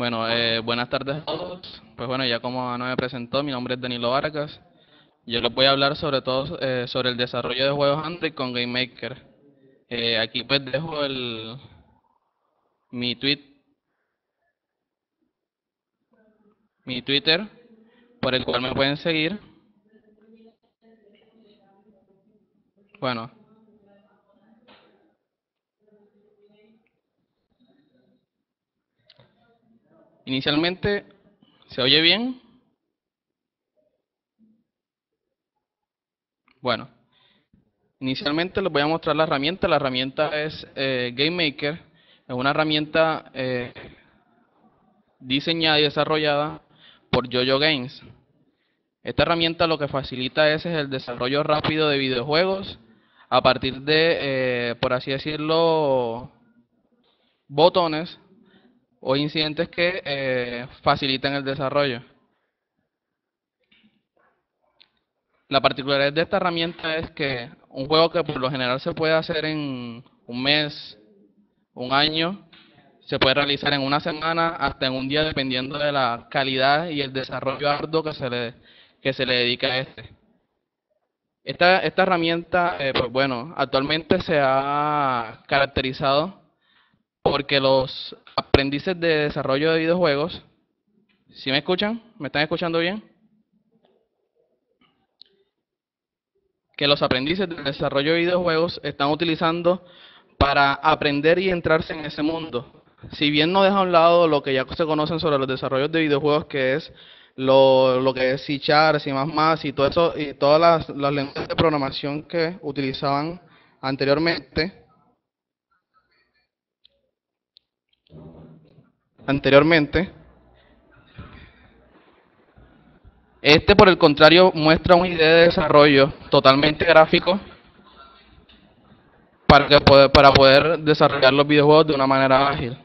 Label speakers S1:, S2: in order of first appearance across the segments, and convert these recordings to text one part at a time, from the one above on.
S1: Bueno, eh, buenas tardes a todos. Pues bueno, ya como no me presentó, mi nombre es Danilo Vargas. Yo les voy a hablar sobre todo eh, sobre el desarrollo de juegos Android con GameMaker. Eh, aquí pues dejo el mi tweet, mi Twitter, por el cual me pueden seguir. Bueno, Inicialmente, ¿se oye bien? Bueno, inicialmente les voy a mostrar la herramienta. La herramienta es eh, GameMaker. Es una herramienta eh, diseñada y desarrollada por YoYo Games. Esta herramienta lo que facilita es, el desarrollo rápido de videojuegos a partir de, eh, por así decirlo, botones o incidentes que eh, facilitan el desarrollo. La particularidad de esta herramienta es que un juego que por lo general se puede hacer en un mes, un año, se puede realizar en una semana hasta en un día dependiendo de la calidad y el desarrollo arduo que se le, que se le dedica a este. Esta, esta herramienta, eh, pues bueno, actualmente se ha caracterizado porque los aprendices de desarrollo de videojuegos, ¿sí me escuchan? ¿Me están escuchando bien? Que los aprendices de desarrollo de videojuegos están utilizando para aprender y entrarse en ese mundo. Si bien no deja a un lado lo que ya se conocen sobre los desarrollos de videojuegos, que es lo, lo que es C Sharp, C++ y todo eso, y todas las, las lenguajes de programación que utilizaban anteriormente, anteriormente. Este, por el contrario, muestra una idea de desarrollo totalmente gráfico para, que para poder desarrollar los videojuegos de una manera ágil.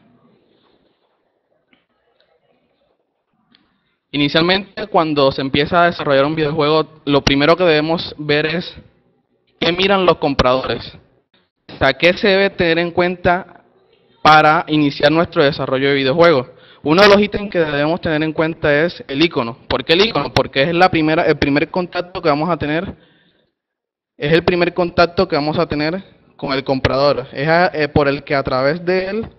S1: Inicialmente, cuando se empieza a desarrollar un videojuego, lo primero que debemos ver es qué miran los compradores. O sea, qué se debe tener en cuenta para iniciar nuestro desarrollo de videojuegos. Uno de los ítems que debemos tener en cuenta es el icono. ¿Por qué el icono? Porque es la primera, el primer contacto que vamos a tener, es el primer contacto que vamos a tener con el comprador. Es eh, por el que a través de él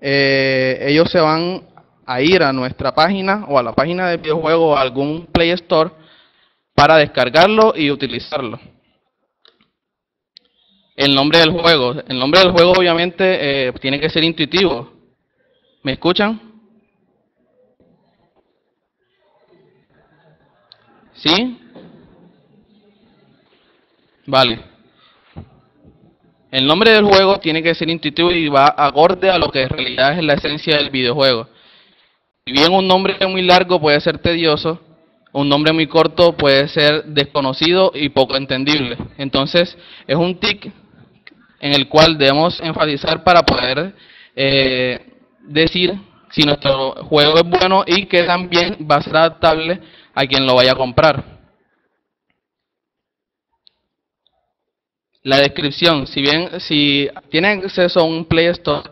S1: eh, ellos se van a ir a nuestra página o a la página de videojuego o a algún Play Store para descargarlo y utilizarlo. El nombre del juego. El nombre del juego obviamente eh, tiene que ser intuitivo. ¿Me escuchan? ¿Sí? Vale. El nombre del juego tiene que ser intuitivo y va acorde a lo que en realidad es la esencia del videojuego. Si bien un nombre muy largo puede ser tedioso, un nombre muy corto puede ser desconocido y poco entendible. Entonces, es un tic en el cual debemos enfatizar para poder eh, decir si nuestro juego es bueno y que también va a ser adaptable a quien lo vaya a comprar. La descripción, si bien si tienen acceso a un Play Store,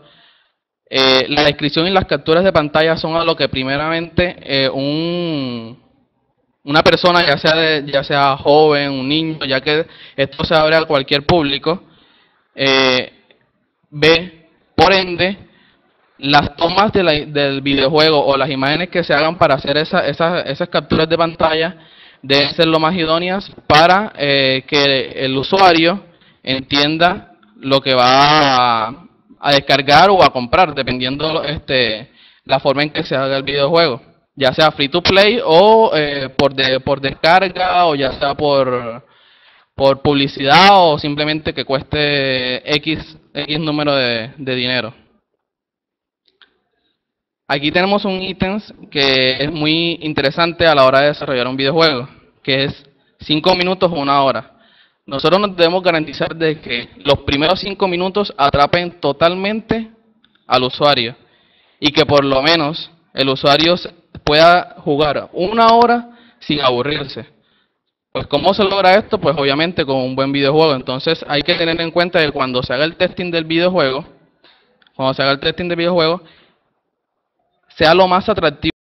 S1: eh, la descripción y las capturas de pantalla son a lo que primeramente eh, un, una persona, ya sea, ya sea joven, un niño, ya que esto se abre a cualquier público, eh, ve, por ende, las tomas del videojuego o las imágenes que se hagan para hacer esas capturas de pantalla deben ser lo más idóneas para eh, que el usuario entienda lo que va a, descargar o a comprar, dependiendo este, la forma en que se haga el videojuego, ya sea free to play o eh, por, por descarga o ya sea por por publicidad o simplemente que cueste X, X número de, dinero. Aquí tenemos un ítem que es muy interesante a la hora de desarrollar un videojuego, que es 5 minutos o una hora. Nosotros nos debemos garantizar de que los primeros 5 minutos atrapen totalmente al usuario y que por lo menos el usuario pueda jugar una hora sin aburrirse. Pues ¿cómo se logra esto? Pues obviamente con un buen videojuego. Entonces hay que tener en cuenta que cuando se haga el testing del videojuego, cuando se haga el testing del videojuego, sea lo más atractivo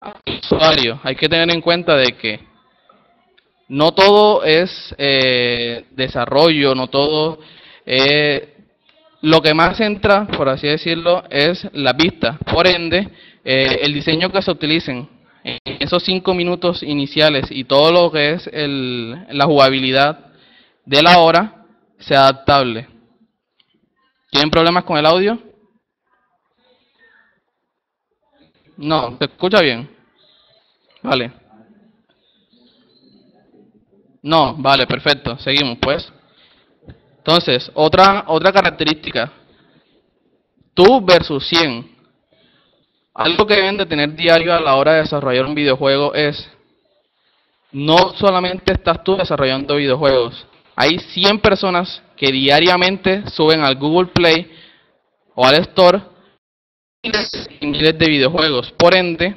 S1: al usuario. Hay que tener en cuenta de que no todo es eh, desarrollo, no todo eh, lo que más entra, por así decirlo, es la vista. Por ende, eh, el diseño que se utilicen esos cinco minutos iniciales y todo lo que es el, la jugabilidad de la hora sea adaptable. ¿Tienen problemas con el audio? No, ¿se escucha bien? Vale. No, vale, perfecto. Seguimos, pues. Entonces, otra, otra característica. Tú versus 100. Algo que deben de tener diario a la hora de desarrollar un videojuego es, no solamente estás tú desarrollando videojuegos, hay 100 personas que diariamente suben al Google Play o al Store miles y miles de videojuegos. Por ende,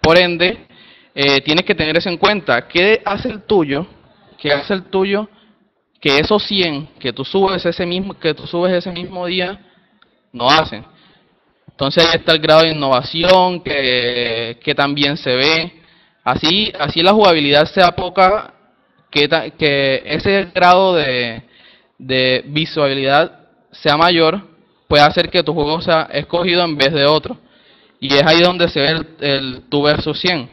S1: por ende, eh, tienes que tener eso en cuenta. ¿Qué hace el tuyo? ¿Qué hace el tuyo? Que esos 100 que tú subes ese mismo, que tú subes ese mismo día, no hacen. Entonces ahí está el grado de innovación que, que también se ve. Así, así la jugabilidad sea poca, que, que ese grado de, de visualidad sea mayor, puede hacer que tu juego sea escogido en vez de otro. Y es ahí donde se ve el, el tu versus 100.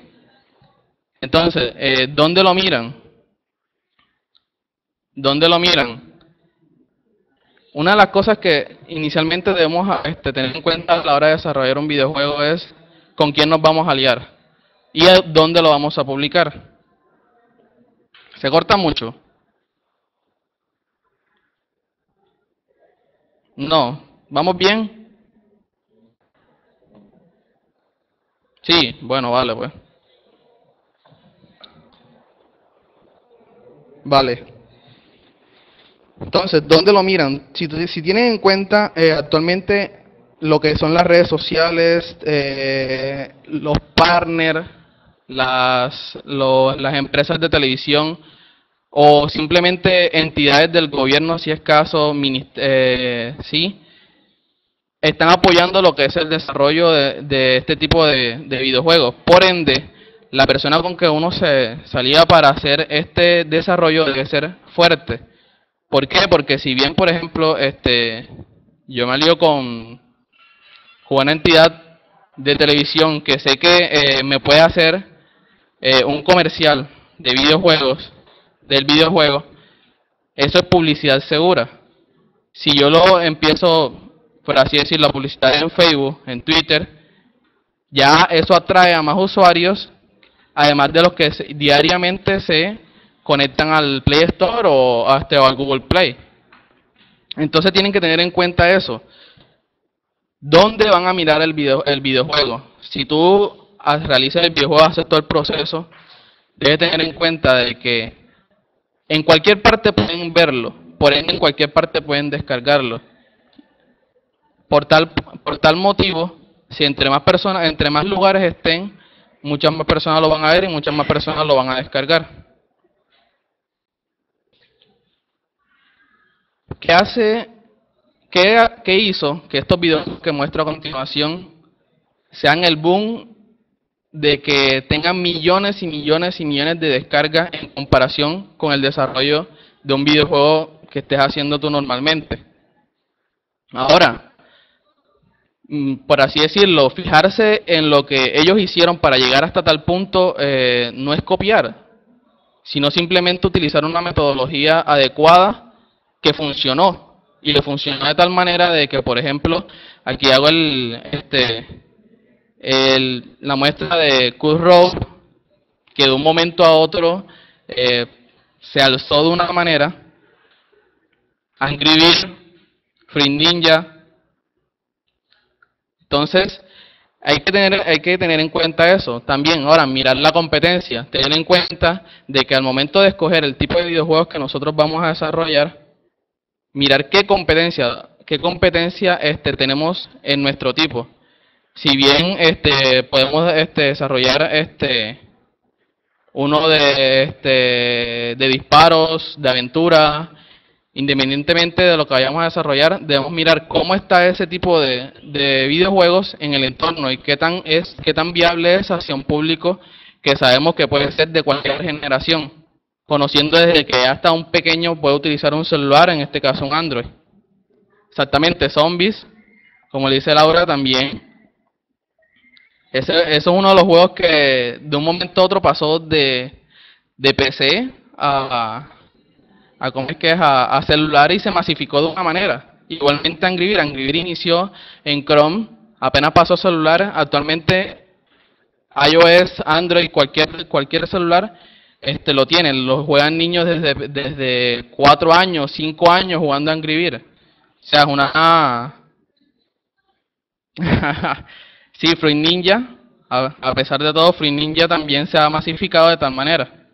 S1: Entonces, eh, ¿dónde lo miran? ¿Dónde lo miran? Una de las cosas que inicialmente debemos este, tener en cuenta a la hora de desarrollar un videojuego es con quién nos vamos a aliar y dónde lo vamos a publicar. ¿Se corta mucho? No. ¿Vamos bien? Sí, bueno, vale, pues. Vale. Entonces, ¿dónde lo miran? Si, tienen en cuenta eh, actualmente lo que son las redes sociales, eh, los partners, las, las empresas de televisión o simplemente entidades del gobierno, si es caso, eh, sí, están apoyando lo que es el desarrollo de, este tipo de, de, videojuegos. Por ende, la persona con que uno se salía para hacer este desarrollo debe ser fuerte ¿Por qué? Porque si bien, por ejemplo, este, yo me alío con, una entidad de televisión que sé que eh, me puede hacer eh, un comercial de videojuegos, del videojuego, eso es publicidad segura. Si yo lo empiezo, por así decirlo, la publicidad en Facebook, en Twitter, ya eso atrae a más usuarios, además de los que diariamente se conectan al Play Store o, hasta, al Google Play. Entonces tienen que tener en cuenta eso. ¿Dónde van a mirar el, video, el videojuego? Si tú realizas el videojuego, haces todo el proceso, debes tener en cuenta de que en cualquier parte pueden verlo, por ende en cualquier parte pueden descargarlo. Por tal, por tal motivo, si entre más personas, entre más lugares estén, muchas más personas lo van a ver y muchas más personas lo van a descargar. ¿Qué hace, qué, hizo que estos videos que muestro a continuación sean el boom de que tengan millones y millones y millones de descargas en comparación con el desarrollo de un videojuego que estés haciendo tú normalmente? Ahora, mm, por así decirlo, fijarse en lo que ellos hicieron para llegar hasta tal punto eh, no es copiar, sino simplemente utilizar una metodología adecuada que funcionó y le funcionó de tal manera de que, por ejemplo, aquí hago el, este, el, la muestra de Kurt Rowe, que de un momento a otro eh, se alzó de una manera, Angry Birds, Free Ninja, entonces, hay que, tener, hay que tener en cuenta eso. También, ahora, mirar la competencia. Tener en cuenta de que al momento de escoger el tipo de videojuegos que nosotros vamos a desarrollar, mirar qué competencia, qué competencia este, tenemos en nuestro tipo. Si bien este, podemos este, desarrollar este, uno de, este, de disparos, de aventura, independientemente de lo que vayamos a desarrollar, debemos mirar cómo está ese tipo de, de, videojuegos en el entorno y qué tan, es, qué tan viable es hacia un público que sabemos que puede ser de cualquier generación, conociendo desde que hasta un pequeño puede utilizar un celular, en este caso un Android. Exactamente, zombies, como le dice Laura también. Ese, es uno de los juegos que de un momento a otro pasó de, de PC a, a, ¿cómo es que es? A, celular y se masificó de una manera. Igualmente Angry Birds, Angry Birds inició en Chrome, apenas pasó a celular, actualmente iOS, Android, cualquier, cualquier celular este, lo tienen, lo juegan niños desde, desde 4 años, 5 años jugando Angry Birds. O sea, es una... sí, Fruit Ninja, a, pesar de todo, Fruit Ninja también se ha masificado de tal manera.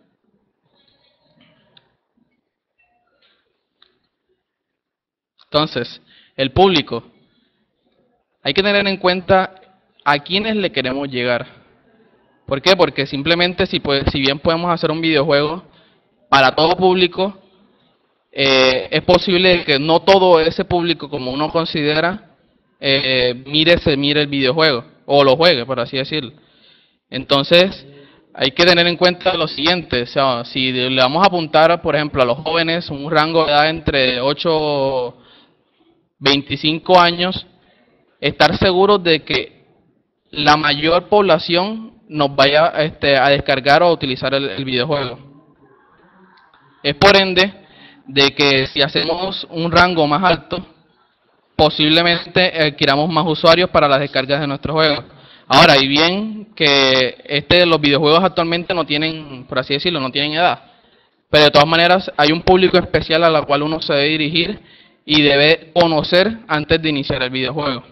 S1: Entonces, el público. Hay que tener en cuenta a quiénes le queremos llegar. ¿Por qué? Porque simplemente si, pues, si bien podemos hacer un videojuego para todo público, eh, es posible que no todo ese público, como uno considera, eh, mire, se mire el videojuego o lo juegue, por así decirlo. Entonces, hay que tener en cuenta lo siguiente, sea, si le vamos a apuntar, por ejemplo, a los jóvenes, un rango de edad entre 8 25 años, estar seguros de que la mayor población nos vaya este, a descargar o a utilizar el videojuego. Es por ende de que si hacemos un rango más alto, posiblemente adquiramos más usuarios para las descargas de nuestro juego. Ahora, y bien que este, los videojuegos actualmente no tienen, por así decirlo, no tienen edad. Pero de todas maneras hay un público especial a la cual uno se debe dirigir y debe conocer antes de iniciar el videojuego.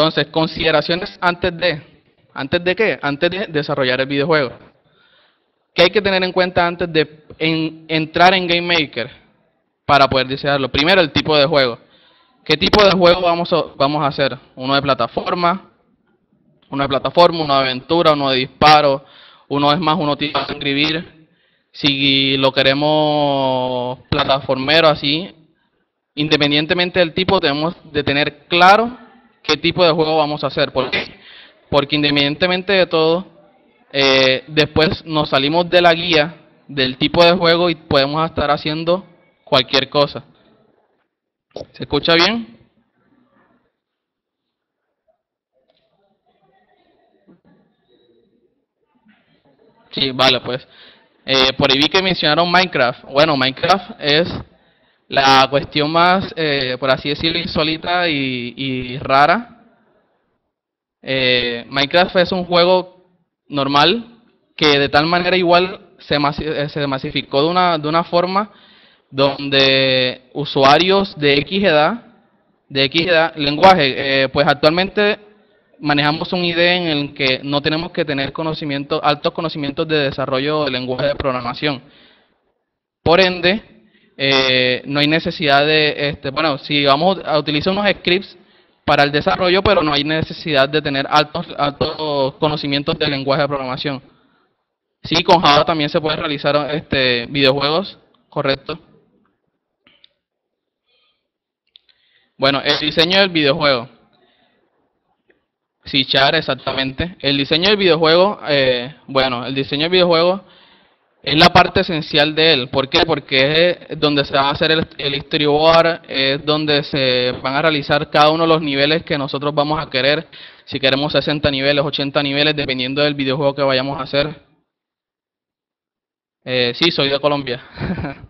S1: Entonces, consideraciones antes de, ¿antes de qué? Antes de desarrollar el videojuego. ¿Qué hay que tener en cuenta antes de entrar en Game Maker para poder diseñarlo? Primero, el tipo de juego. ¿Qué tipo de juego vamos a, vamos a hacer? ¿Uno de plataforma? ¿Uno de plataforma? ¿Uno de aventura? ¿Uno de disparo? ¿Uno es más uno tipo de escribir? Si lo queremos plataformero así, independientemente del tipo, tenemos de tener claro qué tipo de juego vamos a hacer. ¿Por? Porque independientemente de todo, eh, después nos salimos de la guía del tipo de juego y podemos estar haciendo cualquier cosa. ¿Se escucha bien? Sí, vale, pues. Eh, por ahí vi que mencionaron Minecraft. Bueno, Minecraft es la cuestión más, eh, por así decirlo, insólita y, y rara. Minecraft es un juego normal, que de tal manera igual se, eh, se masificó de una, de una forma donde usuarios de X edad, de X edad, lenguaje, eh, pues actualmente manejamos un idea en el que no tenemos que tener conocimiento, altos conocimientos de desarrollo de lenguaje de programación. Por ende, eh, no hay necesidad de, este, bueno, si vamos a utilizar unos scripts para el desarrollo, pero no hay necesidad de tener altos, altos conocimientos del lenguaje de programación. Sí, con Java también se puede realizar este, videojuegos, correcto. Bueno, el diseño del videojuego. Sí, Char, exactamente. El diseño del videojuego, eh, bueno, el diseño del videojuego es la parte esencial de él. ¿Por qué? Porque es donde se va a hacer el, el es donde se van a realizar cada uno de los niveles que nosotros vamos a querer. Si queremos 60 niveles, 80 niveles, dependiendo del videojuego que vayamos a hacer. Eh, sí, soy de Colombia.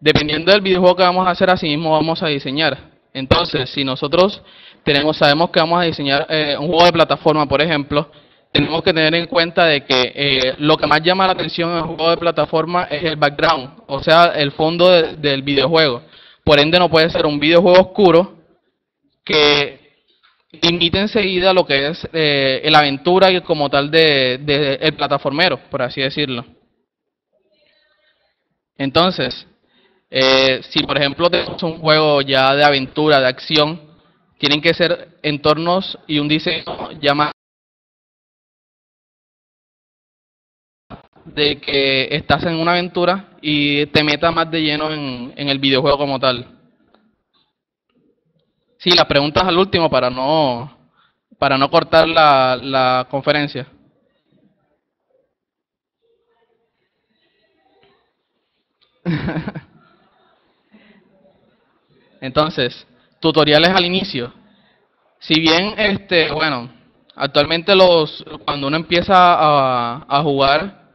S1: dependiendo del videojuego que vamos a hacer, así mismo vamos a diseñar. Entonces, si nosotros tenemos, sabemos que vamos a diseñar eh, un juego de plataforma, por ejemplo, tenemos que tener en cuenta de que eh, lo que más llama la atención en el juego de plataforma es el background, o sea, el fondo del videojuego. Por ende, no puede ser un videojuego oscuro que imite enseguida lo que es eh, la aventura y como tal de, el plataformero, por así decirlo. Entonces, eh, si por ejemplo tenemos un juego ya de aventura, de acción, tienen que ser entornos y un diseño ya más de que estás en una aventura y te metas más de lleno en, en el videojuego como tal. Sí, las preguntas al último para no para no cortar la, la conferencia. Entonces, tutoriales al inicio. Si bien, este, bueno, actualmente los cuando uno empieza a, a jugar,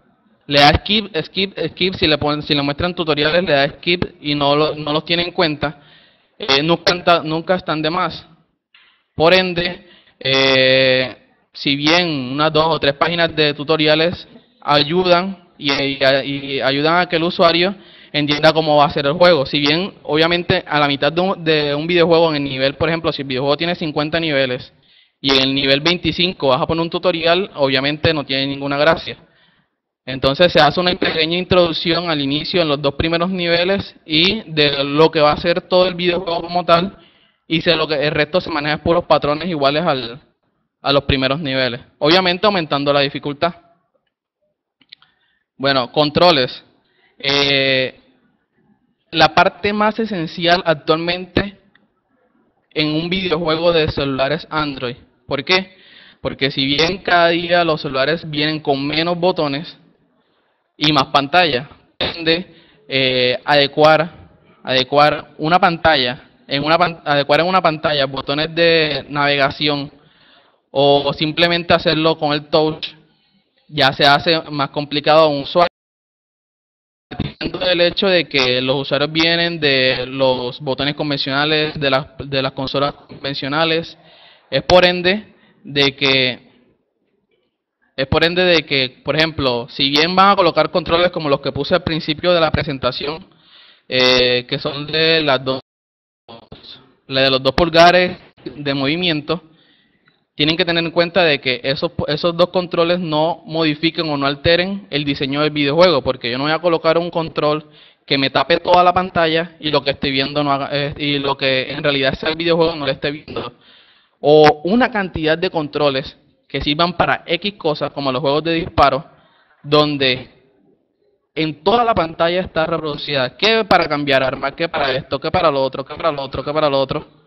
S1: le da skip, skip, skip, si le, ponen, si le muestran tutoriales, le da skip y no, lo, no los tiene en cuenta, eh, nunca, nunca están de más. Por ende, eh, si bien unas dos o tres páginas de tutoriales ayudan y, y ayudan a que el usuario entienda cómo va a ser el juego. Si bien, obviamente, a la mitad de un, de un videojuego, en el nivel, por ejemplo, si el videojuego tiene 50 niveles y en el nivel 25 vas a poner un tutorial, obviamente no tiene ninguna gracia. Entonces se hace una pequeña introducción al inicio en los dos primeros niveles y de lo que va a ser todo el videojuego como tal y se lo que el resto se maneja por los patrones iguales al, a los primeros niveles. Obviamente aumentando la dificultad. Bueno, controles. Eh, la parte más esencial actualmente en un videojuego de celulares Android. ¿Por qué? Porque si bien cada día los celulares vienen con menos botones y más pantalla, depende eh, adecuar, adecuar una pantalla, en una, adecuar en una pantalla botones de navegación o simplemente hacerlo con el touch, ya se hace más complicado a un usuario. El hecho de que los usuarios vienen de los botones convencionales, de las, de las consolas convencionales, es por ende de que es por ende de que, por ejemplo, si bien van a colocar controles como los que puse al principio de la presentación, eh, que son de las dos, los dos pulgares de movimiento, tienen que tener en cuenta de que esos, esos dos controles no modifiquen o no alteren el diseño del videojuego, porque yo no voy a colocar un control que me tape toda la pantalla y lo que estoy viendo no haga, eh, y lo que en realidad sea el videojuego no lo esté viendo. O una cantidad de controles que sirvan para X cosas, como los juegos de disparo, donde en toda la pantalla está reproducida, qué para cambiar armas, qué para esto, qué para lo otro, qué para lo otro, qué para lo otro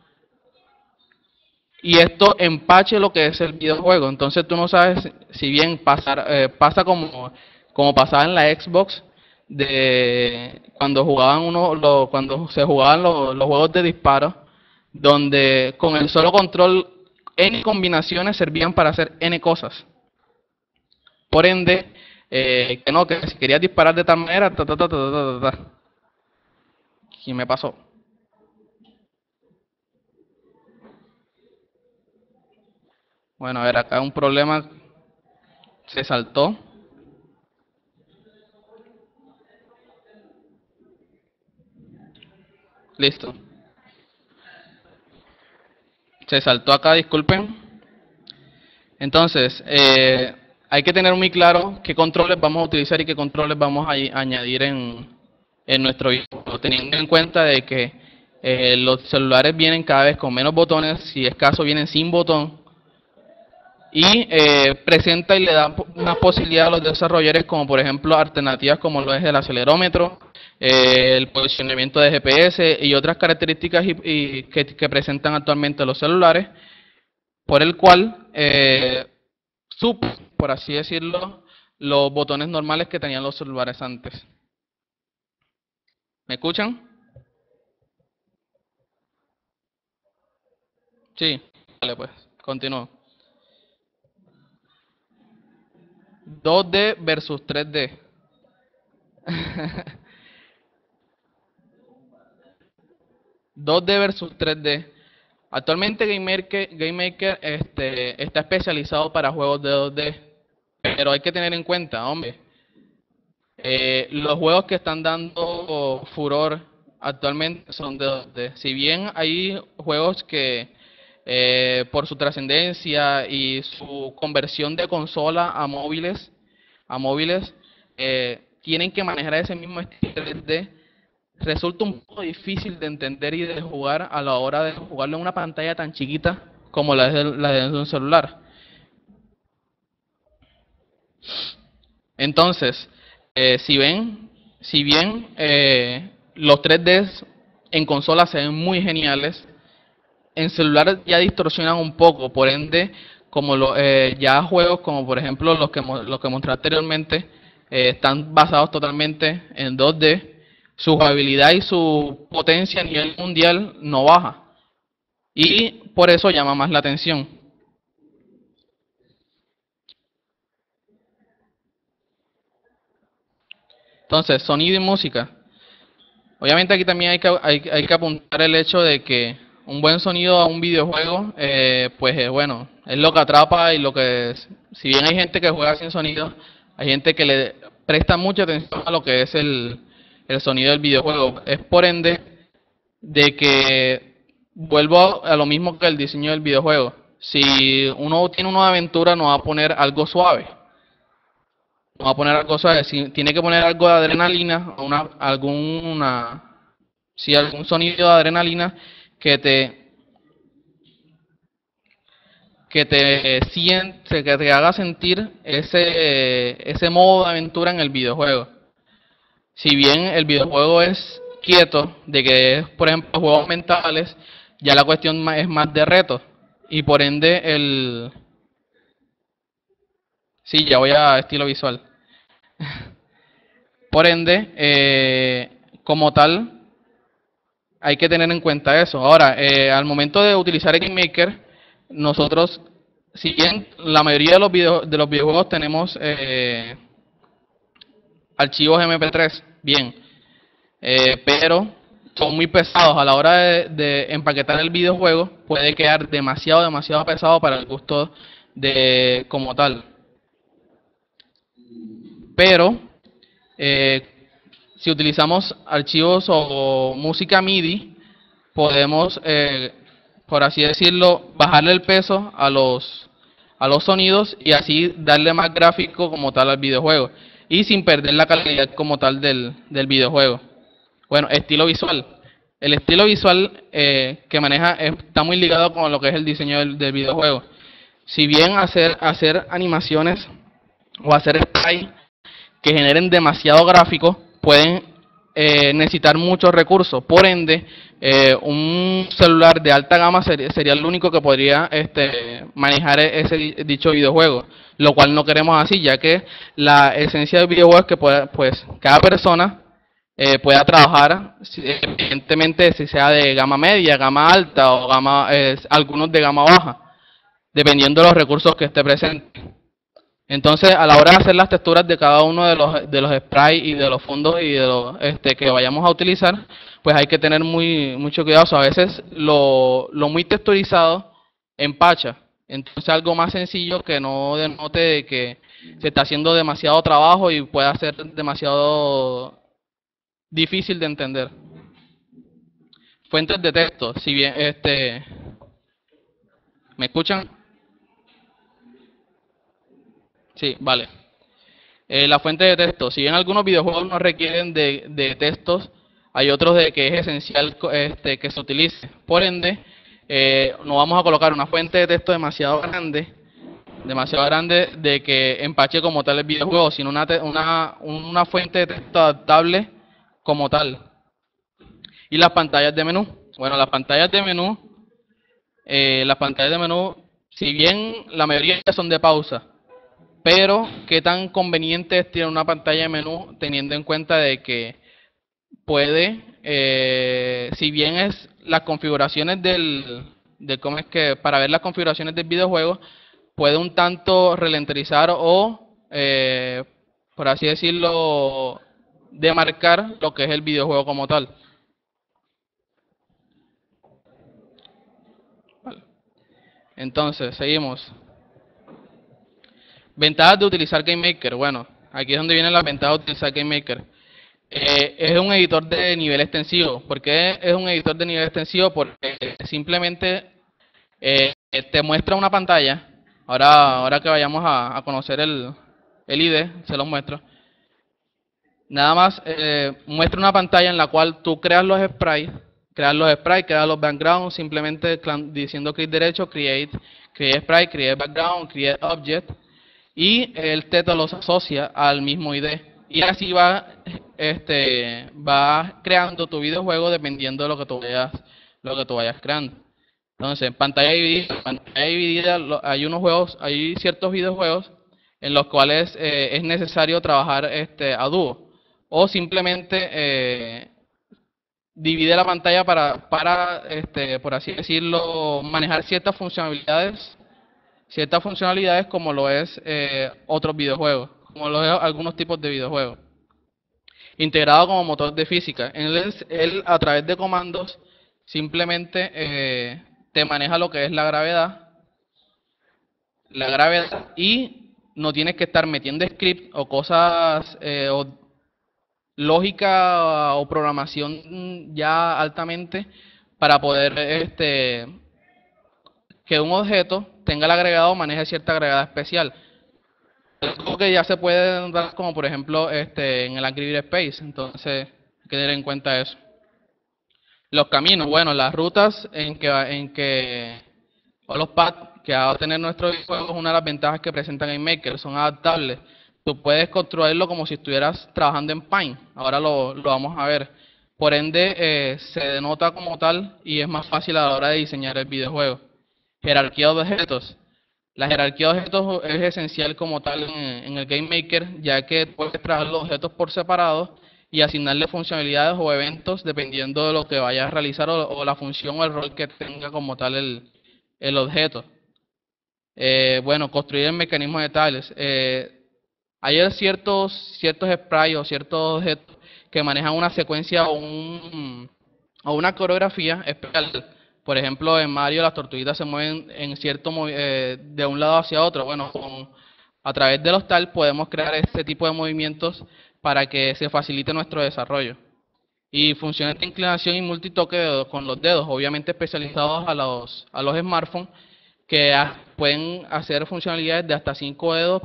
S1: y esto empache lo que es el videojuego. Entonces tú no sabes si bien pasar, eh, pasa como, como pasaba en la Xbox de cuando jugaban uno cuando se jugaban los, juegos de disparo donde con el solo control n combinaciones servían para hacer n cosas. Por ende, eh, que no, que si querías disparar de tal manera, ta, ta, ta, ta, ta, ta. Y me pasó. Bueno, a ver, acá un problema se saltó. Listo. Se saltó acá, disculpen. Entonces, eh, hay que tener muy claro qué controles vamos a utilizar y qué controles vamos a añadir en, en nuestro video, teniendo en cuenta de que eh, los celulares vienen cada vez con menos botones, si es caso vienen sin botón, y eh, presenta y le da una posibilidad a los desarrolladores como por ejemplo alternativas como lo es el acelerómetro, eh, el posicionamiento de GPS y otras características y, que, presentan actualmente los celulares, por el cual eh, sub, por así decirlo, los botones normales que tenían los celulares antes. ¿Me escuchan? Sí, vale pues, continúo. 2D versus 3D. ...2D versus 3D. Actualmente GameMaker, GameMaker este, está especializado para juegos de 2D. Pero hay que tener en cuenta, hombre, eh, los juegos que están dando furor actualmente son de 2D. Si bien hay juegos que eh, por su trascendencia y su conversión de consola a móviles, a móviles eh, tienen que manejar ese mismo estilo 3D, resulta un poco difícil de entender y de jugar a la hora de jugarlo en una pantalla tan chiquita como la de, la de un celular. Entonces, eh, si ven, si bien eh, los 3Ds en consola se ven muy geniales, en celular ya distorsionan un poco, por ende, como lo, eh, ya juegos como por ejemplo los que, los que mostré anteriormente, están basados totalmente en 2D, su jugabilidad y su potencia a nivel mundial no baja. Y por eso llama más la atención. Entonces, sonido y música. Obviamente aquí también hay que, hay, que apuntar el hecho de que un buen sonido a un videojuego, eh, pues eh, bueno, es lo que atrapa y lo que, si bien hay gente que juega sin sonido, hay gente que le presta mucha atención a lo que es el, el sonido del videojuego. Es por ende de que vuelvo a lo mismo que el diseño del videojuego. Si uno tiene una aventura, no va a poner algo suave. No va a poner algo suave. Si tiene que poner algo de adrenalina, una, alguna, si algún sonido de adrenalina que te que te siente, que te haga sentir ese, ese modo de aventura en el videojuego si bien el videojuego es quieto, de que es, por ejemplo, juegos mentales, ya la cuestión es más de reto. Y por ende, el... Sí, ya voy a estilo visual. Por ende, eh, como tal, hay que tener en cuenta eso. Ahora, eh, al momento de utilizar Maker, nosotros, si bien la mayoría de los, de los videojuegos tenemos eh, archivos MP3, bien, eh, pero son muy pesados. A la hora de, empaquetar el videojuego, puede quedar demasiado, demasiado pesado para el gusto de como tal. Pero, eh, si utilizamos archivos o música MIDI, podemos, eh, por así decirlo, bajarle el peso a los, a los sonidos y así darle más gráfico como tal al videojuego y sin perder la calidad como tal del, del videojuego. Bueno, estilo visual. El estilo visual eh, que maneja está muy ligado con lo que es el diseño del, videojuego. Si bien hacer, hacer animaciones o hacer sprites que generen demasiado gráfico pueden eh, necesitar muchos recursos. Por ende, eh, un celular de alta gama sería, sería, el único que podría este, manejar e-, ese dicho videojuego, lo cual no queremos así, ya que la esencia del videojuego es que pues cada persona eh, pueda trabajar, evidentemente si sea de gama media, gama alta o gama algunos de gama baja, dependiendo de los recursos que esté presente. Entonces, a la hora de hacer las texturas de cada uno de los, de los sprites y de los fondos y de los este, que vayamos a utilizar, pues hay que tener muy mucho cuidado. a veces lo, lo muy texturizado empacha. Entonces, algo más sencillo que no denote de que se está haciendo demasiado trabajo y pueda ser demasiado difícil de entender. Fuentes de texto, si bien este ¿Me escuchan? Sí, vale. Eh, la fuente de texto. Si bien algunos videojuegos no requieren de, de textos, hay otros de que es esencial este, que se utilice. Por ende, eh, no vamos a colocar una fuente de texto demasiado grande, demasiado grande de que empache como tal el videojuego, sino una, una, una fuente de texto adaptable como tal. Y las pantallas de menú. Bueno, las pantallas de menú, eh, las pantallas de menú, si bien la mayoría son de pausa, pero qué tan conveniente es tener una pantalla de menú teniendo en cuenta de que puede, eh, si bien es las configuraciones del, de cómo es que para ver las configuraciones del videojuego, puede un tanto ralentizar o, eh, por así decirlo, demarcar lo que es el videojuego como tal. Entonces, seguimos. Ventajas de utilizar GameMaker. Bueno, aquí es donde vienen las ventajas de utilizar GameMaker. Eh, es un editor de nivel extensivo. ¿Por qué es un editor de nivel extensivo? Porque simplemente eh, te muestra una pantalla. Ahora, ahora que vayamos a, conocer el, el ID, se lo muestro. nada más eh, muestra una pantalla en la cual tú creas los sprites, creas los sprites, creas los backgrounds, simplemente diciendo clic derecho, create, create sprite, create background, create object, y el te los asocia al mismo ID. Y así va, este, va creando tu videojuego dependiendo de lo que tú vayas, lo que tú vayas creando. Entonces, pantalla dividida, pantalla dividida, hay unos juegos, hay ciertos videojuegos en los cuales eh, es necesario trabajar este, a dúo o simplemente eh, divide la pantalla para, para este, por así decirlo, manejar ciertas funcionalidades, ciertas funcionalidades como lo es eh, otros videojuegos, como lo es algunos tipos de videojuegos. Integrado como motor de física. Él, él a través de comandos simplemente eh, te maneja lo que es la gravedad, la gravedad y no tienes que estar metiendo script o cosas eh, o lógica o programación ya altamente para poder este que un objeto tenga el agregado o maneje cierta agregada especial. Algo que ya se puede dar como por ejemplo este en el Angry Space, entonces hay que tener en cuenta eso. Los caminos, bueno, las rutas en que, en que o los paths que va a tener nuestro juego es una de las ventajas que presentan en Maker, son adaptables. Tú puedes construirlo como si estuvieras trabajando en Pine, ahora lo, lo vamos a ver. Por ende, eh, se denota como tal y es más fácil a la hora de diseñar el videojuego. Jerarquía de objetos. La jerarquía de objetos es esencial como tal en, el Game Maker, ya que puedes trabajar los objetos por separado y asignarle funcionalidades o eventos dependiendo de lo que vayas a realizar o, la función o el rol que tenga como tal el, objeto. Eh, bueno, construir el mecanismo de tales. Eh, hay ciertos, ciertos sprites o ciertos objetos que manejan una secuencia o, un, o una coreografía especial. Por ejemplo, en Mario las tortuguitas se mueven en cierto eh, de un lado hacia otro. Bueno, a través de los tal podemos crear este tipo de movimientos para que se facilite nuestro desarrollo. Y funciones de inclinación y multitoque con los dedos, obviamente especializados a los, a los smartphones, que pueden hacer funcionalidades de hasta 5 dedos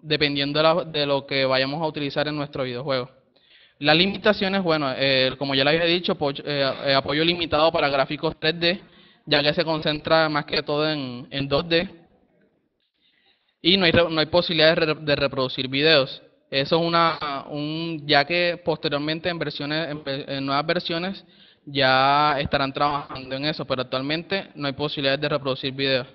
S1: dependiendo de, lo que vayamos a utilizar en nuestro videojuego. Las limitaciones, bueno, eh, como ya le había dicho, eh, eh, apoyo limitado para gráficos 3D, ya que se concentra más que todo en, 2D. Y no hay, no hay posibilidades de reproducir videos. Eso es una, un, ya que posteriormente en versiones, en, nuevas versiones ya estarán trabajando en eso, pero actualmente no hay posibilidades de reproducir videos.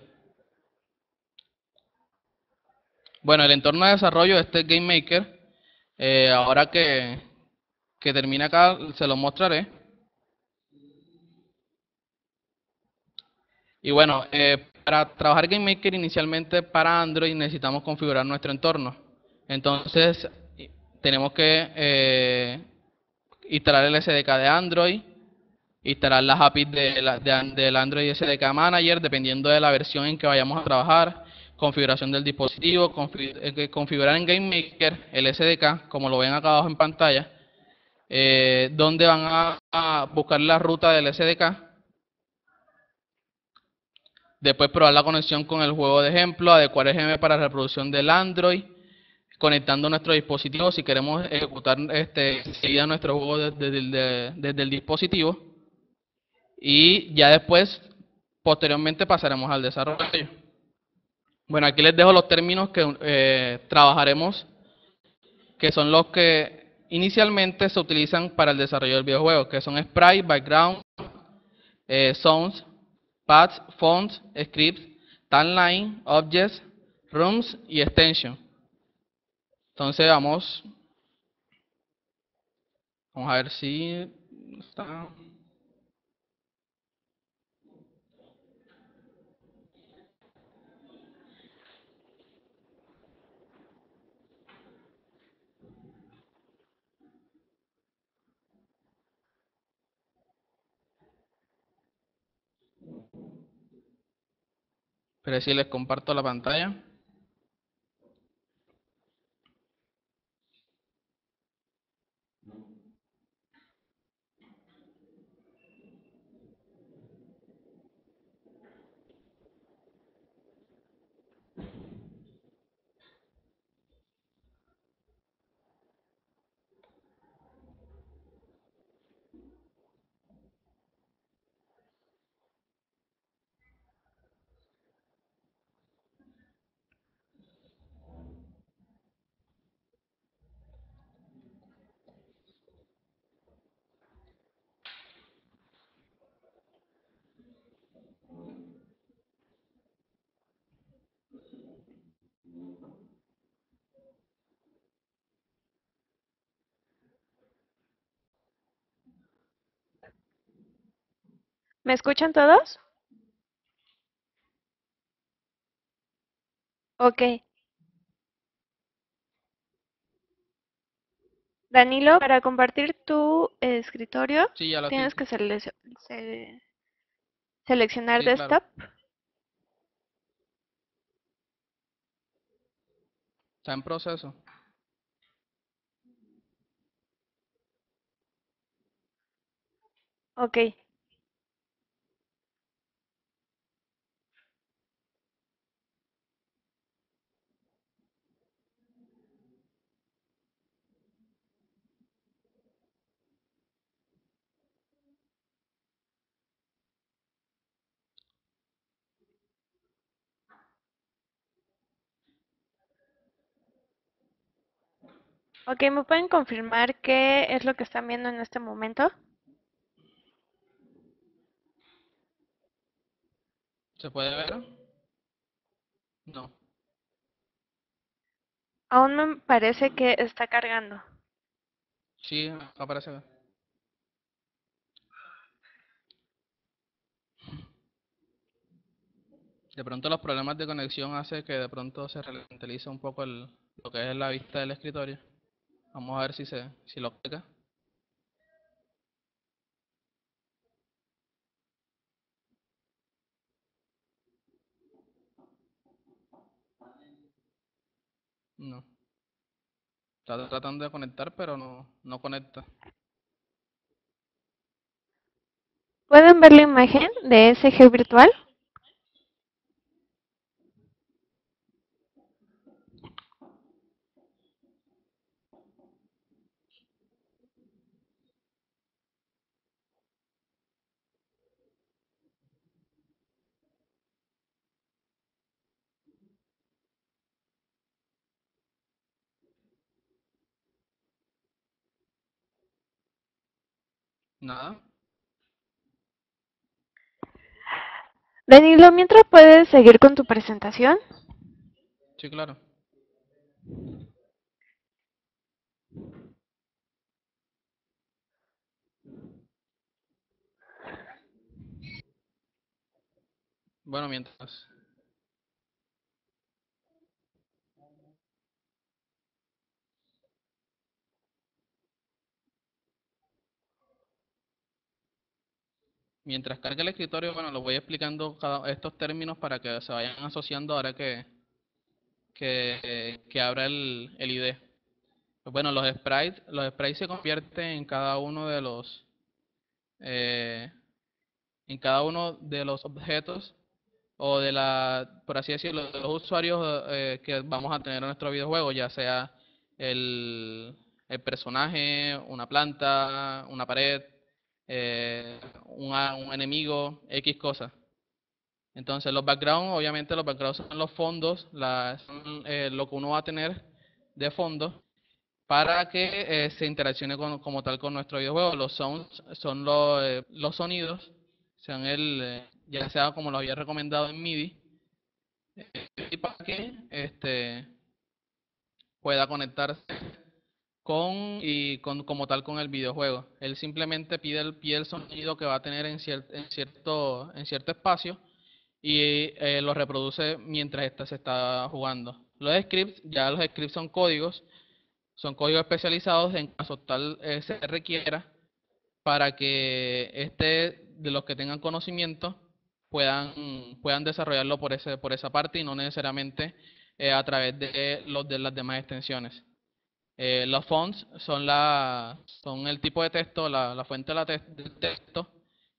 S1: Bueno, el entorno de desarrollo de este Game Maker, eh, ahora que, que termine acá, se lo mostraré. Y bueno, eh, para trabajar Game Maker inicialmente para Android necesitamos configurar nuestro entorno. Entonces, tenemos que eh, instalar el SDK de Android, instalar las APIs de del Android SDK Manager, dependiendo de la versión en que vayamos a trabajar, configuración del dispositivo, eh, configurar en GameMaker el SDK, como lo ven acá abajo en pantalla, eh, donde van a, buscar la ruta del SDK, después probar la conexión con el juego de ejemplo, adecuar el GM para reproducción del Android, conectando nuestro dispositivo si queremos ejecutar este, seguida nuestro juego desde, el dispositivo y ya después posteriormente pasaremos al desarrollo. Bueno, aquí les dejo los términos que eh, trabajaremos, que son los que inicialmente se utilizan para el desarrollo del videojuego, que son sprite, background, eh, sounds, paths, fonts, scripts, timeline, objects, rooms y extension. Entonces vamos, vamos a ver si está. Pero si les comparto la pantalla.
S2: ¿Me escuchan todos? Ok. Danilo, para compartir tu escritorio,
S1: Sí, ya lo
S2: tienes que sele- se- seleccionar
S1: Sí, claro.
S2: desktop.
S1: Está en proceso.
S2: Ok. Ok, ¿me pueden confirmar qué es lo que están viendo en este momento?
S1: ¿Se puede ver? No.
S2: Aún me parece que está cargando.
S1: Sí, aparece. De pronto los problemas de conexión hace que de pronto se ralentice un poco el, lo que es la vista del escritorio. Vamos a ver si se si lo pega. No. Está tratando de conectar, pero no, no conecta.
S2: ¿Pueden ver la imagen de SG virtual?
S1: Nada.
S2: Danilo, mientras puedes seguir con tu presentación.
S1: Sí, claro. Bueno, mientras. Mientras carga el escritorio, bueno, lo voy explicando cada estos términos para que se vayan asociando ahora que, que, que abra el, el ID. Bueno, los sprites, los sprites se convierten en cada uno de los eh, en cada uno de los objetos o de la, por así decirlo, de los usuarios eh, que vamos a tener en nuestro videojuego, ya sea el, el personaje, una planta, una pared, eh, un enemigo, X cosas. Entonces los backgrounds, obviamente los backgrounds son los fondos, la, eh, lo que uno va a tener de fondo para que eh, se interaccione con- como tal con nuestro videojuego. Los sounds son los, eh, los sonidos, sean el, eh, ya sea como lo había recomendado en MIDI, y para que este, pueda conectarse con y con, como tal con el videojuego. Él simplemente pide el, pide el sonido que va a tener en, cier- en cierto, en cierto espacio y eh, lo reproduce mientras esta se está jugando. Los scripts, ya los scripts son códigos, son códigos especializados en caso tal eh, se requiera para que este de los que tengan conocimiento puedan puedan desarrollarlo por ese por esa parte y no necesariamente eh, a través de los de las demás extensiones. Eh, los fonts son la son el tipo de texto, la, la fuente de la te- del texto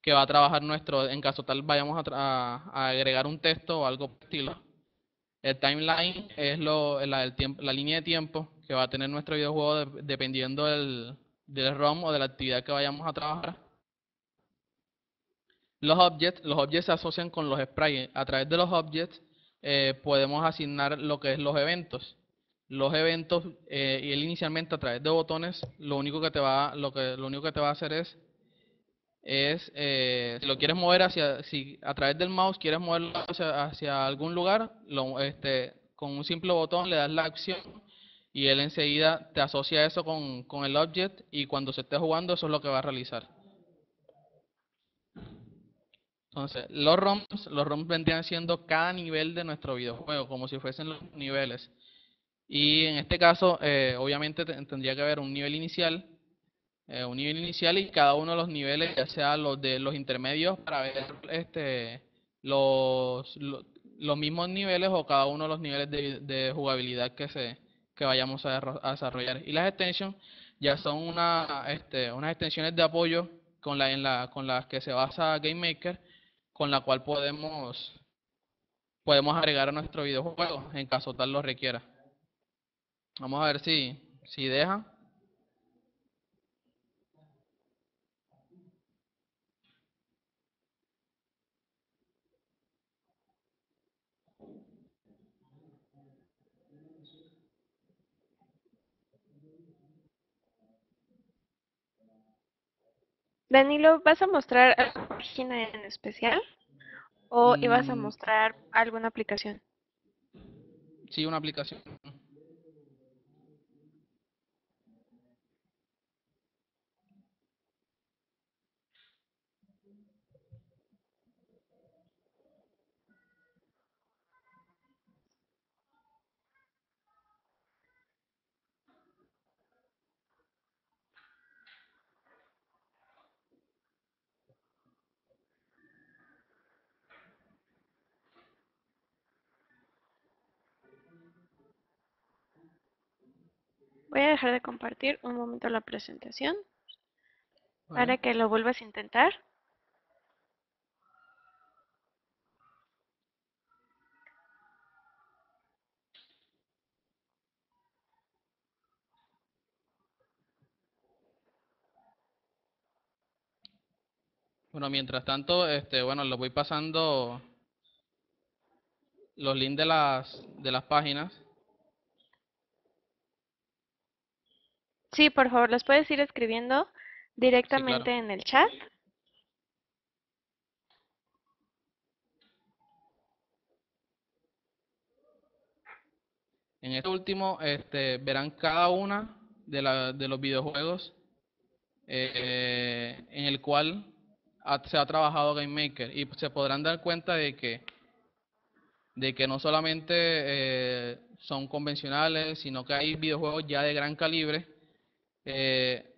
S1: que va a trabajar nuestro, en caso tal vayamos a, agregar un texto o algo por estilo. El timeline es lo, la, el la línea de tiempo que va a tener nuestro videojuego de- dependiendo del, del ROM o de la actividad que vayamos a trabajar. Los objects, los objects se asocian con los sprites. A través de los objects eh, podemos asignar lo que es los eventos. Los eventos, eh, y él inicialmente a través de botones, lo único que te va, lo que, lo único que te va a hacer es, es eh, si lo quieres mover hacia, si a través del mouse quieres moverlo hacia, hacia algún lugar, lo, este, con un simple botón le das la acción y él enseguida te asocia eso con, con el object y cuando se esté jugando eso es lo que va a realizar. Entonces, los ROMs, los ROMs vendrían siendo cada nivel de nuestro videojuego, como si fuesen los niveles. Y en este caso, eh, obviamente tendría que haber un nivel inicial, eh, un nivel inicial y cada uno de los niveles, ya sea los de los intermedios para ver este los, los, mismos niveles o cada uno de los niveles de, de jugabilidad que se que vayamos a, desarrollar. Y las extensions ya son una, este, unas extensiones de apoyo con la, en la, con las que se basa GameMaker, con la cual podemos podemos agregar a nuestro videojuego en caso tal lo requiera. Vamos a ver si, si deja.
S2: Danilo, ¿vas a mostrar alguna página en especial? ¿O ibas a
S1: Mm,
S2: mostrar alguna aplicación?
S1: sí, una aplicación.
S2: Dejar de compartir un momento la presentación para que lo vuelvas a intentar.
S1: Bueno, mientras tanto, este, bueno, les voy pasando los links de las de las páginas.
S2: Sí, por favor, los puedes ir escribiendo
S1: Sí,
S2: directamente
S1: claro.
S2: en el chat.
S1: En este último, este, verán cada una de, la, de los videojuegos eh, en el cual ha- se ha trabajado GameMaker y se podrán dar cuenta de que, de que no solamente eh, son convencionales, sino que hay videojuegos ya de gran calibre eh,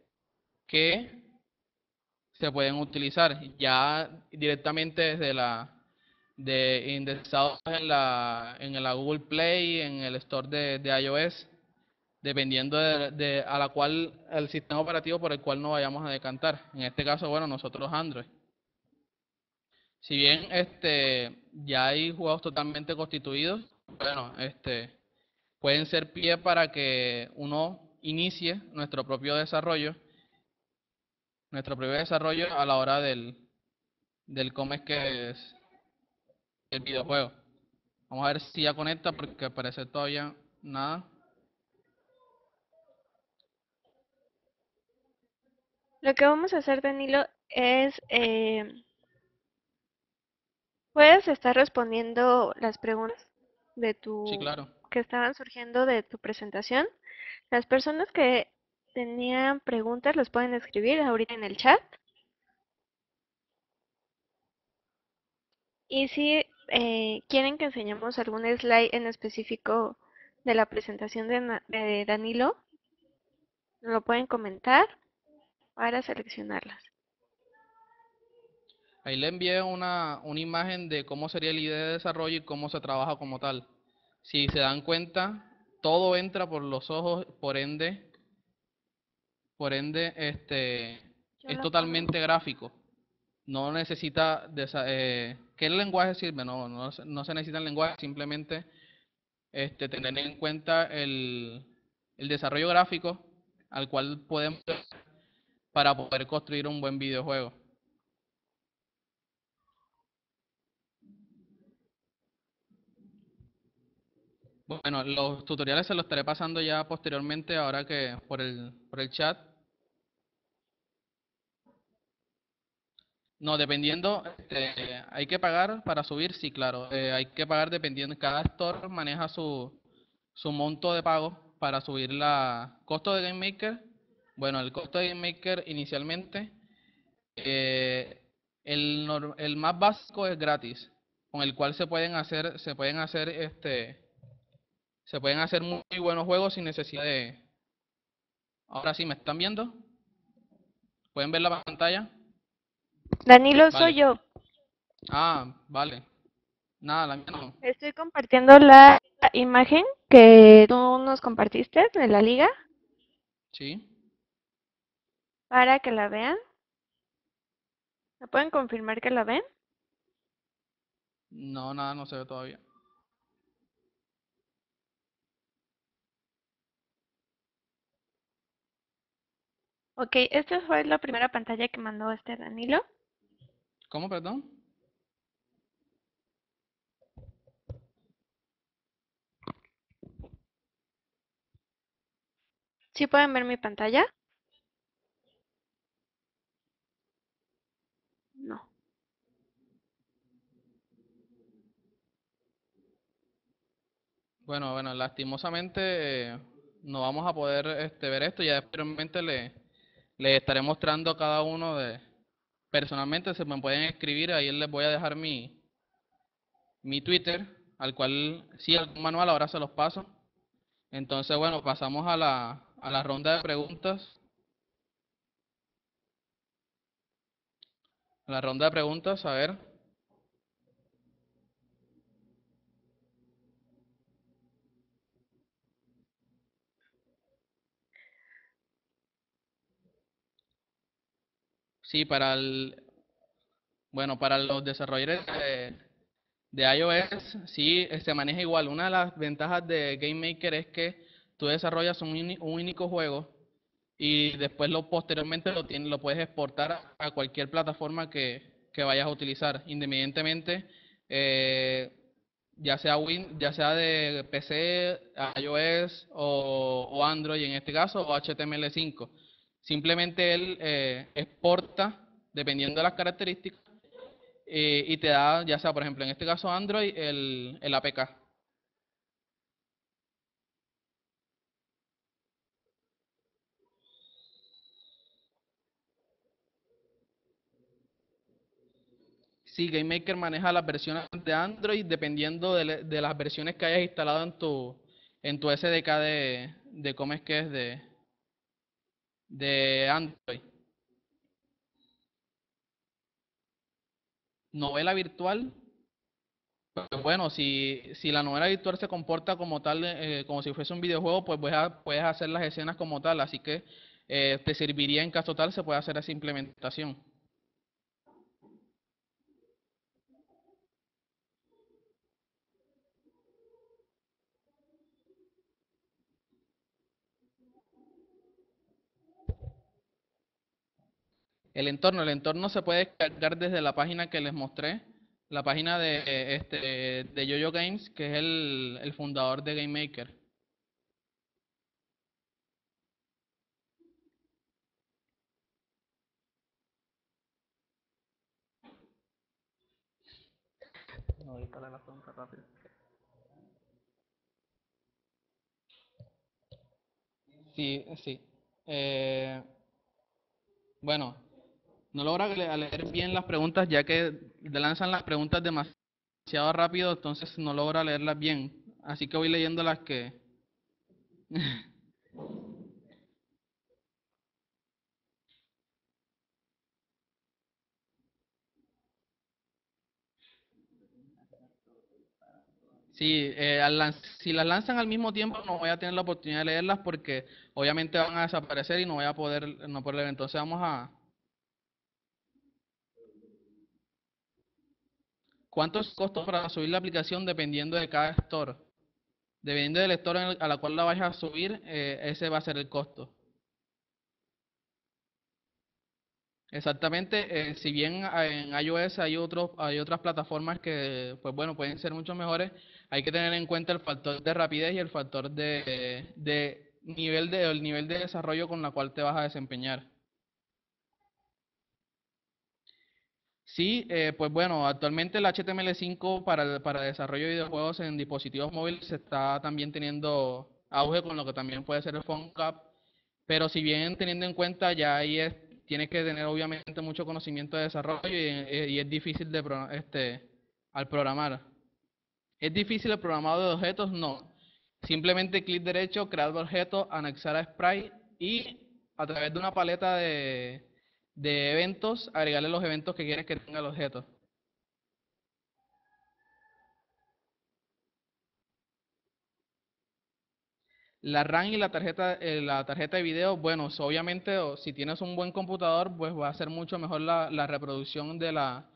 S1: que se pueden utilizar ya directamente desde la de indexados en la en la Google Play, en el store de, de iOS, dependiendo de, de a la cual el sistema operativo por el cual nos vayamos a decantar. En este caso, bueno, nosotros Android. Si bien este ya hay juegos totalmente constituidos, bueno, este pueden ser pie para que uno inicie nuestro propio desarrollo, nuestro propio desarrollo a la hora del del cómo es que es el videojuego. Vamos a ver si ya conecta porque parece todavía nada.
S2: Lo que vamos a hacer, Danilo, es, eh, puedes estar respondiendo las preguntas de
S1: Sí,
S2: tu,
S1: claro.
S2: que estaban surgiendo de tu presentación. Las personas que tenían preguntas los pueden escribir ahorita en el chat. Y si eh, quieren que enseñemos algún slide en específico de la presentación de, de Danilo, lo pueden comentar para seleccionarlas.
S1: Ahí le envié una, una imagen de cómo sería la idea de desarrollo y cómo se trabaja como tal. Si se dan cuenta, todo entra por los ojos, por ende, por ende, este,
S2: Yo
S1: es totalmente gráfico. No necesita, desa- eh, ¿qué lenguaje sirve? No, no, se- no se necesita el lenguaje, simplemente este, tener en cuenta el, el desarrollo gráfico al cual podemos para poder construir un buen videojuego. Bueno, los tutoriales se los estaré pasando ya posteriormente, ahora que por el, por el chat. No, dependiendo, este, hay que pagar para subir, sí, claro, eh, hay que pagar dependiendo, cada store maneja su, su monto de pago para subir la costo de GameMaker. Bueno, el costo de GameMaker inicialmente eh, El, el más básico es gratis, con el cual se pueden hacer, se pueden hacer este, se pueden hacer muy buenos juegos sin necesidad de. Ahora sí, ¿me están viendo? ¿Pueden ver la pantalla?
S2: Danilo,
S1: Vale.
S2: soy yo.
S1: Ah, vale. Nada, la mía no.
S2: Estoy compartiendo la imagen que tú nos compartiste de la liga
S1: Sí.
S2: para que la vean. ¿Me pueden confirmar que la ven?
S1: No, nada, no se ve todavía.
S2: Ok, esta fue la primera pantalla que mandó este Danilo.
S1: ¿Cómo, perdón?
S2: ¿Sí pueden ver mi pantalla? No.
S1: Bueno, bueno, lastimosamente eh, no vamos a poder este, ver esto. Ya posteriormente le, le estaré mostrando a cada uno de... Personalmente se me pueden escribir, ahí les voy a dejar mi, mi Twitter, al cual sí, algún manual ahora se los paso. Entonces, bueno, pasamos a la, a la ronda de preguntas. A la ronda de preguntas, a ver. Sí, para el, bueno, para los desarrolladores de, de iOS, sí, eh, se maneja igual. Una de las ventajas de GameMaker es que tú desarrollas un, un único juego y después lo posteriormente lo tienes, lo puedes exportar a, a cualquier plataforma que, que vayas a utilizar, independientemente, eh, ya sea Win, ya sea de PC, iOS o, o Android en este caso, o HTML5. Simplemente él eh, exporta, dependiendo de las características, eh, y te da, ya sea por ejemplo en este caso Android, el, el APK. Sí, GameMaker maneja las versiones de Android dependiendo de, de las versiones que hayas instalado en tu, en tu SDK de, de cómo es que es de, de Android. Novela virtual. Pues bueno, si, si la novela virtual se comporta como tal, eh, como si fuese un videojuego, pues puedes, ha- puedes hacer las escenas como tal, así que eh, te serviría en caso tal, se puede hacer esa implementación. El entorno, el entorno se puede descargar desde la página que les mostré, la página de este de YoYo Games, que es el, el fundador de GameMaker. No, ahorita le la pregunta rápido. Sí, sí. Eh, bueno, no logra le- leer bien las preguntas ya que lanzan las preguntas demasiado rápido, entonces no logra leerlas bien. Así que voy leyendo las que... Sí, eh, al si las lanzan al mismo tiempo no voy a tener la oportunidad de leerlas porque obviamente van a desaparecer y no voy a poder, no poder leer. Entonces vamos a... ¿Cuánto es el costo para subir la aplicación dependiendo de cada store? Dependiendo del store a la cual la vayas a subir, eh, ese va a ser el costo. Exactamente, eh, si bien en iOS hay hay otras plataformas que, pues bueno, pueden ser mucho mejores, hay que tener en cuenta el factor de rapidez y el factor de, de nivel de, el nivel de desarrollo con la cual te vas a desempeñar. Sí, eh, pues bueno, actualmente el HTML5 para, para desarrollo de videojuegos en dispositivos móviles se está también teniendo auge con lo que también puede ser el PhoneGap, pero si bien teniendo en cuenta ya ahí es tienes que tener obviamente mucho conocimiento de desarrollo y, y es difícil de este al programar. ¿Es difícil el programado de objetos? No. Simplemente clic derecho, crear objeto, anexar a sprite y a través de una paleta de, de eventos, agregarle los eventos que quieres que tenga el objeto. La RAM y la tarjeta, eh, la tarjeta de video, bueno, obviamente si tienes un buen computador, pues va a ser mucho mejor la, la reproducción de la,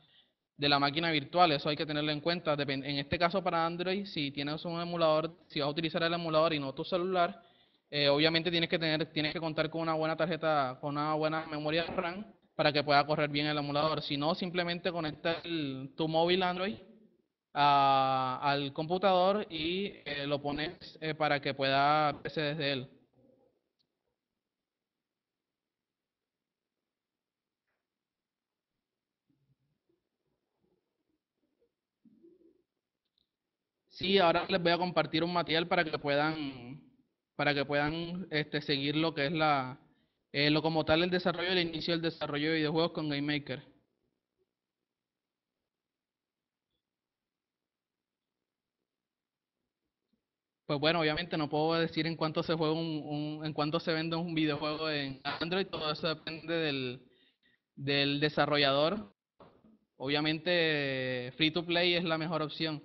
S1: de la máquina virtual, eso hay que tenerlo en cuenta. en este caso para Android, si tienes un emulador, si vas a utilizar el emulador y no tu celular, eh, obviamente tienes que tener, tienes que contar con una buena tarjeta, con una buena memoria RAM para que pueda correr bien el emulador. Si no, simplemente conecta tu móvil Android al computador y eh, lo pones eh, para que pueda verse desde él. Sí, ahora les voy a compartir un material para que puedan para que puedan este, seguir lo que es la eh, lo como tal el desarrollo, el inicio del desarrollo de videojuegos con GameMaker. Pues bueno, obviamente no puedo decir en cuánto se juega un, en cuánto se vende un videojuego en Android, todo eso depende del, del desarrollador. Obviamente free to play es la mejor opción.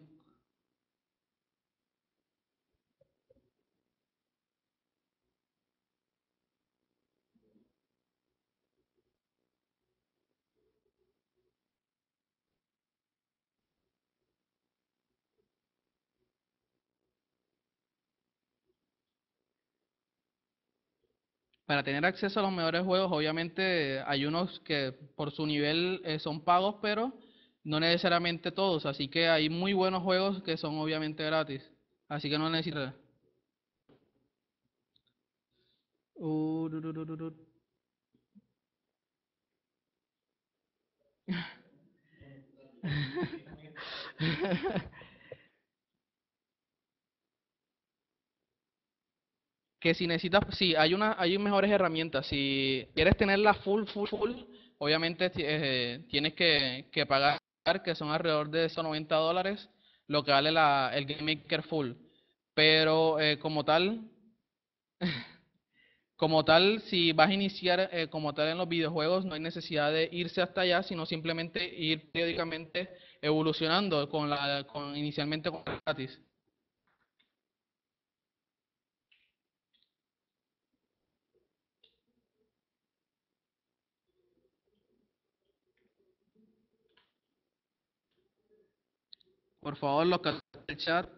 S1: Para tener acceso a los mejores juegos, obviamente hay unos que por su nivel eh, son pagos, pero no necesariamente todos. Así que hay muy buenos juegos que son obviamente gratis. Así que no necesitas. Uh, que si necesitas, sí, hay una, hay mejores herramientas. Si quieres tenerla full, full, full, obviamente eh, tienes que, que, pagar, que son alrededor de esos 90 dólares, lo que vale la, el Game Maker Full. Pero eh, como tal, como tal, si vas a iniciar eh, como tal en los videojuegos, no hay necesidad de irse hasta allá, sino simplemente ir periódicamente evolucionando con la, con inicialmente con gratis. Por favor, los que el chat.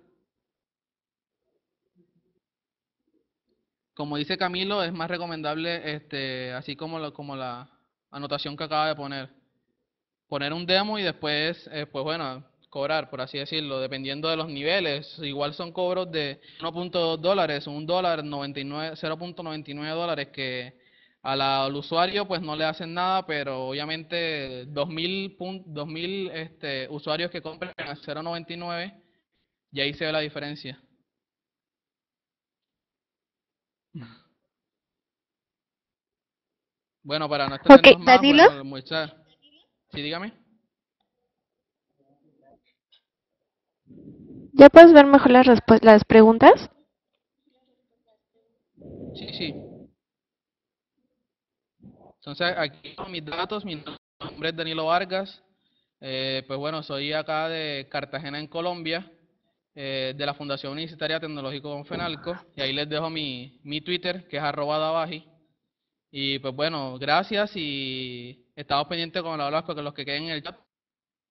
S1: Como dice Camilo, es más recomendable, este, así como, como la anotación que acaba de poner. Poner un demo y después, eh, pues bueno, cobrar, por así decirlo, dependiendo de los niveles. Igual son cobros de 1.2 dólares, un dólar, 0.99 dólares que al usuario pues no le hacen nada, pero obviamente 2000, 2000 este, usuarios que compren a 0.99 y ahí se ve la diferencia. Bueno, para no
S2: extendernos más, bueno,
S1: Sí, dígame.
S2: ¿Ya puedes ver mejor las, las preguntas?
S1: Sí, sí. Entonces, aquí son mis datos, mi nombre es Danilo Vargas, eh, pues bueno, soy acá de Cartagena, en Colombia, eh, de la Fundación Universitaria Tecnológico Fenalco, y ahí les dejo mi, mi Twitter, que es arroba dabaji. Y pues bueno, gracias y estamos pendientes con la con los que queden en el chat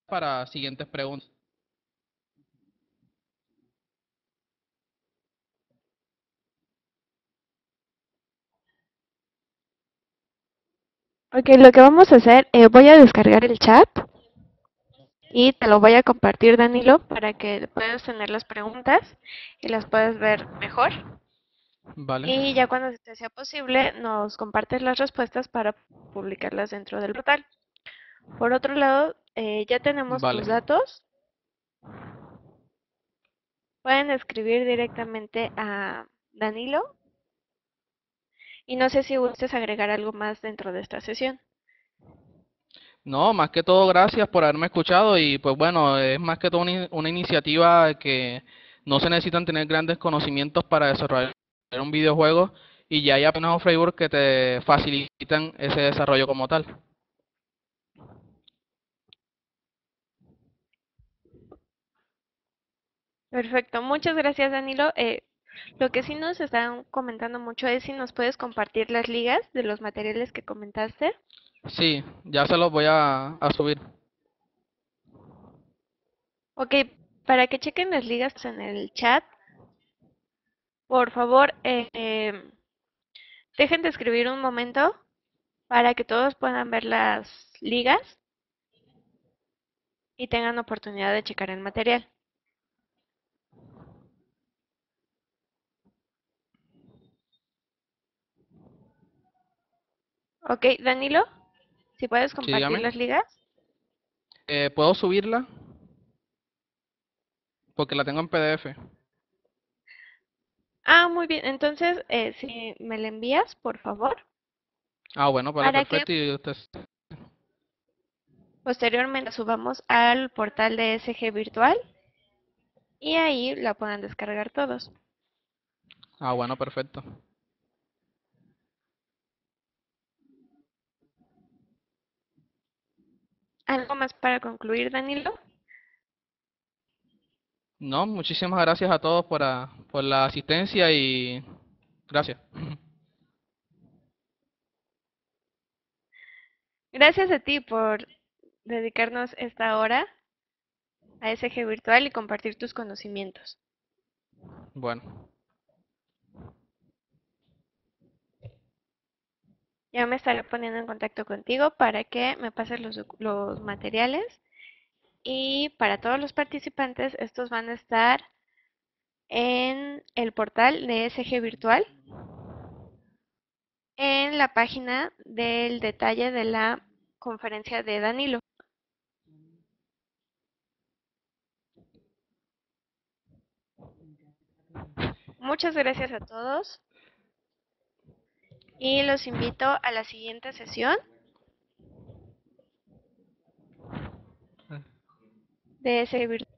S1: para siguientes preguntas.
S2: Ok, lo que vamos a hacer, eh, voy a descargar el chat y te lo voy a compartir, Danilo, para que puedas tener las preguntas y las puedas ver mejor.
S1: Vale.
S2: Y ya cuando te sea posible, nos compartes las respuestas para publicarlas dentro del portal. Por otro lado, eh, ya tenemos tus datos. Pueden escribir directamente a Danilo y no sé si gustes agregar algo más dentro de esta sesión.
S1: No, más que todo gracias por haberme escuchado y pues bueno, es más que todo una, una iniciativa que no se necesitan tener grandes conocimientos para desarrollar un videojuego y ya hay apenas un framework que te facilitan ese desarrollo como tal.
S2: Perfecto, muchas gracias Danilo. Eh, lo que sí nos están comentando mucho es si nos puedes compartir las ligas de los materiales que comentaste.
S1: Sí, ya se los voy a, a subir.
S2: Ok, para que chequen las ligas en el chat, por favor, eh, dejen de escribir un momento para que todos puedan ver las ligas y tengan oportunidad de checar el material. Ok, Danilo, si puedes compartir las ligas.
S1: Eh, ¿puedo subirla? Porque la tengo en PDF.
S2: Ah, muy bien. Entonces, eh, si me la envías, por favor.
S1: Ah, bueno,
S2: ¿Para
S1: perfecto. Y usted...
S2: Posteriormente la subamos al portal de SG Virtual y ahí la puedan descargar todos.
S1: Ah, bueno, perfecto.
S2: ¿Algo más para concluir, Danilo?
S1: No, muchísimas gracias a todos por, a- por la asistencia y gracias.
S2: Gracias a ti por dedicarnos esta hora a SG Virtual y compartir tus conocimientos.
S1: Bueno,
S2: Ya me estaré poniendo en contacto contigo para que me pases los, materiales y para todos los participantes estos van a estar en el portal de SG Virtual en la página del detalle de la conferencia de Danilo. Muchas gracias a todos y los invito a la siguiente sesión de SG Virtual.